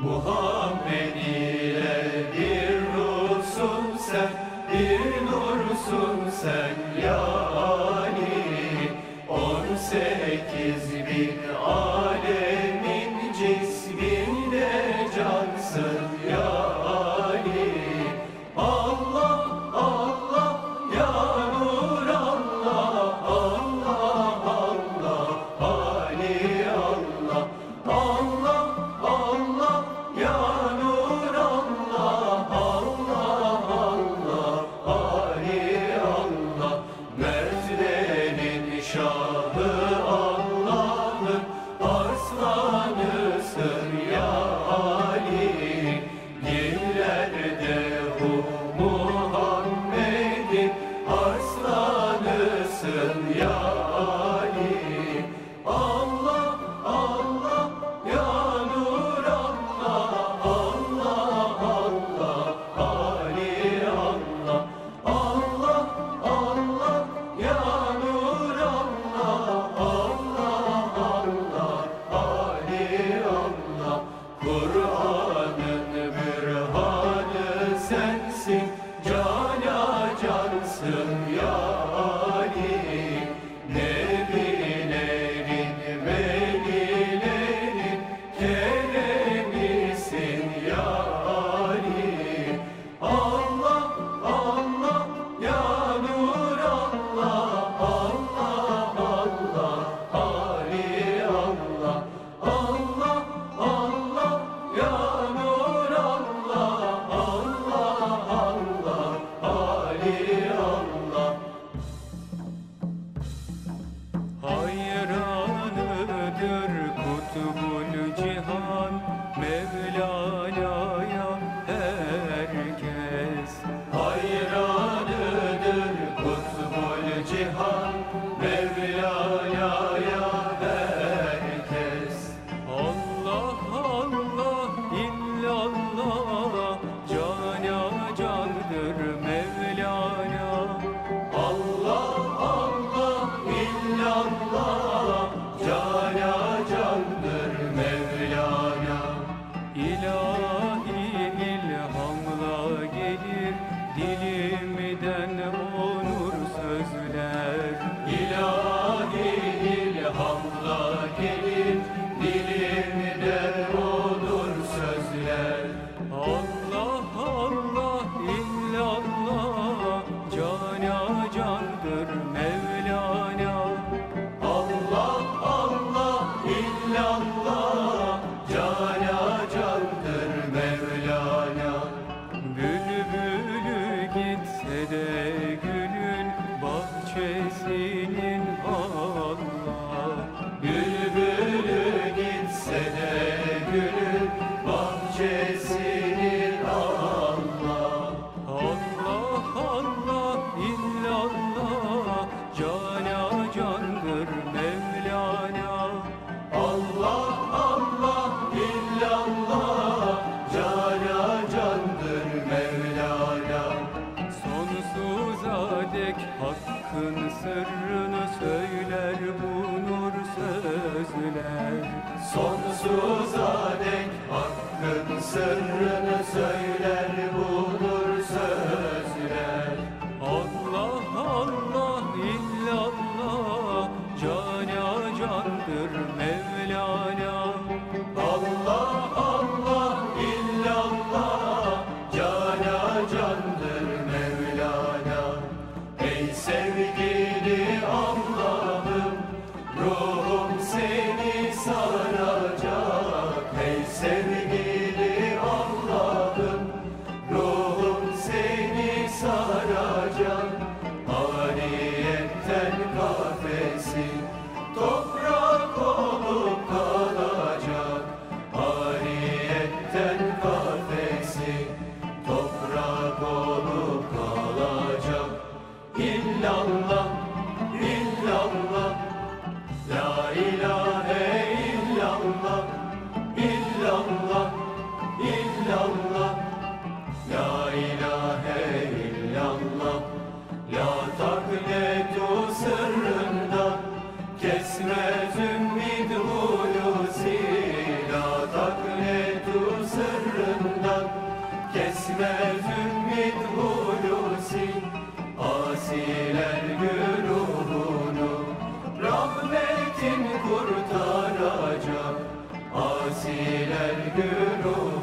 Muhammed ile bir ruhsun sen, bir nursun sen ya Ali. On sekiz still Allah'a me sözler Sonsuza dek hakkın sırrını söyler bu ilahe illallah illallah illallah. La ilahe illallah La takletu sırrında. Kesmez ümid hulusi La takletu sırrında. Kesmez Good Lord.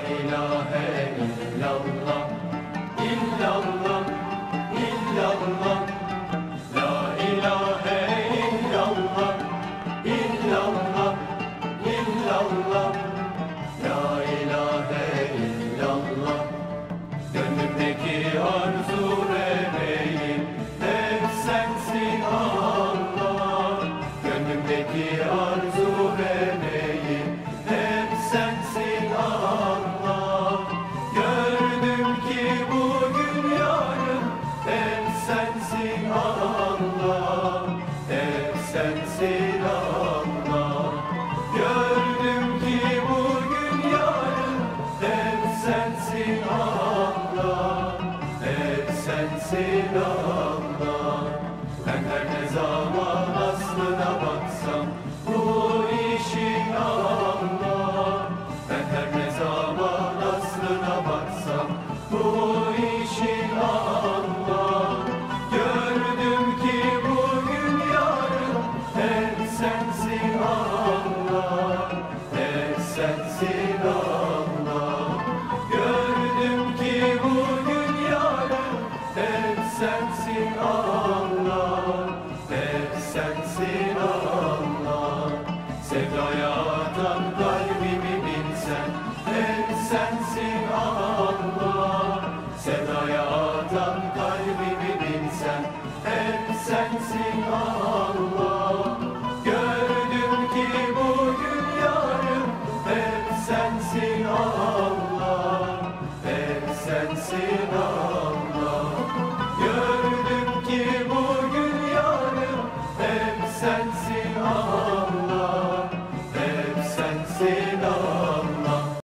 La ilahe illallah sensi, o oh,